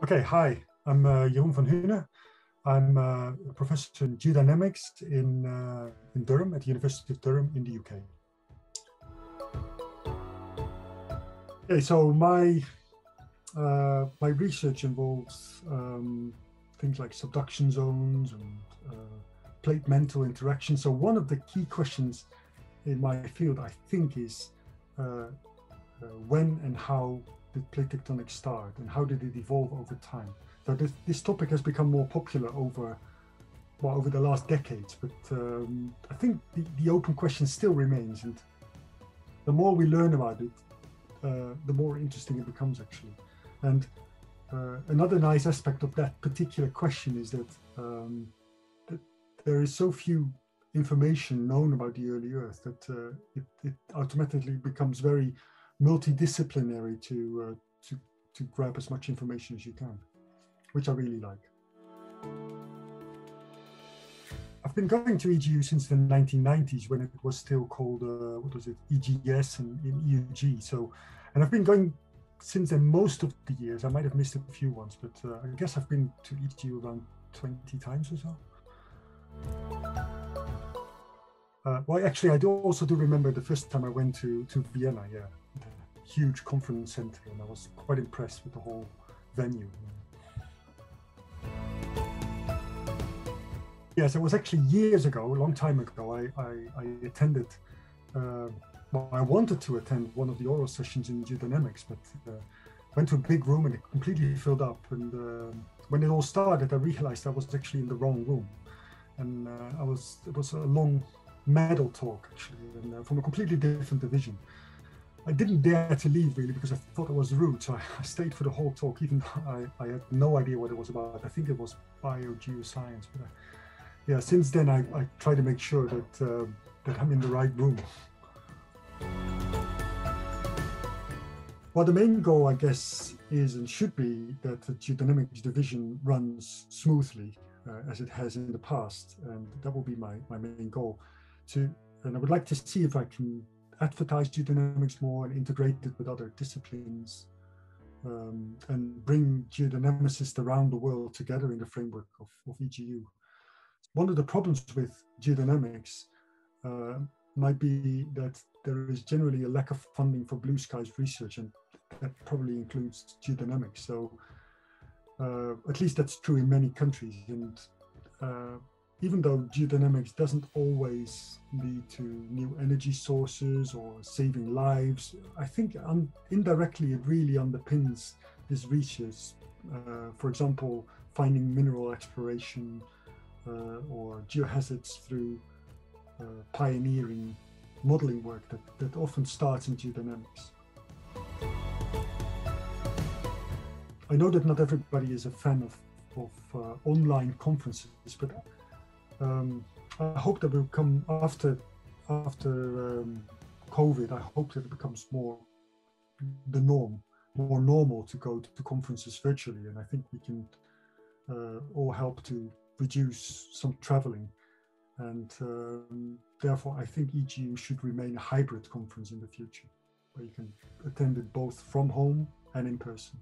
Okay, hi, I'm uh, Jeroen van Hunen. I'm uh, a professor in geodynamics in, uh, in Durham at the University of Durham in the UK. Okay, so my uh, my research involves um, things like subduction zones and uh, plate mantle interaction. So one of the key questions in my field, I think, is uh, when and how did plate tectonics start and how did it evolve over time? So this, this topic has become more popular over well, over the last decades, but um, I think the, the open question still remains. And the more we learn about it, uh, the more interesting it becomes actually. And uh, another nice aspect of that particular question is that, um, that there is so few information known about the early Earth that uh, it, it, automatically becomes very multidisciplinary to, uh, to, to grab as much information as you can, which I really like. I've been going to EGU since the 1990s when it was still called, uh, what was it, EGS and, and EUG. So, and I've been going since then most of the years. I might have missed a few ones, but uh, I guess I've been to EGU around 20 times or so. Uh, well, actually, I do also do remember the first time I went to, to Vienna, yeah, huge conference center, and I was quite impressed with the whole venue. Yes, it was actually years ago, a long time ago. I, I, I attended, uh, well, I wanted to attend one of the oral sessions in geodynamics, but uh, went to a big room and it completely filled up. And uh, when it all started, I realized I was actually in the wrong room. And uh, I was, it was a long medal talk actually, and uh, from a completely different division. I didn't dare to leave really because I thought it was rude, so I, stayed for the whole talk, even though I, I, had no idea what it was about. I think it was biogeoscience, but I, yeah, since then I, I try to make sure that uh, that I'm in the right room. Well, the main goal, I guess, is and should be that the geodynamics division runs smoothly uh, as it has in the past, and that will be my, my main goal. To and I would like to see if I can advertise geodynamics more and integrate it with other disciplines um, and bring geodynamicists around the world together in the framework of, of EGU one of the problems with geodynamics uh, might be that there is generally a lack of funding for blue skies research, and that probably includes geodynamics. So, uh, at least that's true in many countries. And uh, even though geodynamics doesn't always lead to new energy sources or saving lives, I think un- indirectly it really underpins this research. Uh, for example, finding mineral exploration uh, or geohazards through uh, pioneering modeling work that, that often starts in geodynamics. I know that not everybody is a fan of, of uh, online conferences, but um, I hope that will come after after um, COVID. I hope that it becomes more the norm, more normal to go to conferences virtually, and I think we can uh, all help to reduce some traveling. And um, therefore, I think EGU should remain a hybrid conference in the future, where you can attend it both from home and in person.